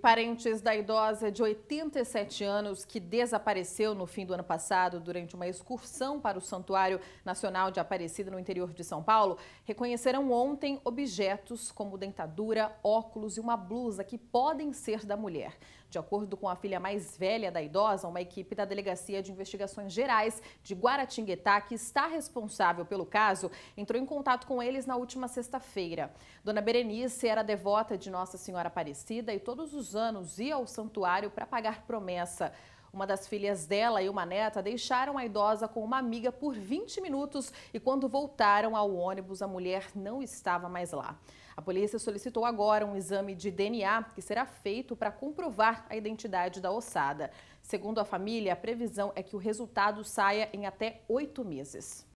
Parentes da idosa de 87 anos que desapareceu no fim do ano passado durante uma excursão para o Santuário Nacional de Aparecida no interior de São Paulo reconheceram ontem objetos como dentadura, óculos e uma blusa que podem ser da mulher. De acordo com a filha mais velha da idosa, uma equipe da Delegacia de Investigações Gerais de Guaratinguetá, que está responsável pelo caso, entrou em contato com eles na última sexta-feira. Dona Berenice era devota de Nossa Senhora Aparecida e todos os anos ia ao santuário para pagar promessa. Uma das filhas dela e uma neta deixaram a idosa com uma amiga por 20 minutos e quando voltaram ao ônibus, a mulher não estava mais lá. A polícia solicitou agora um exame de DNA que será feito para comprovar a identidade da ossada. Segundo a família, a previsão é que o resultado saia em até oito meses.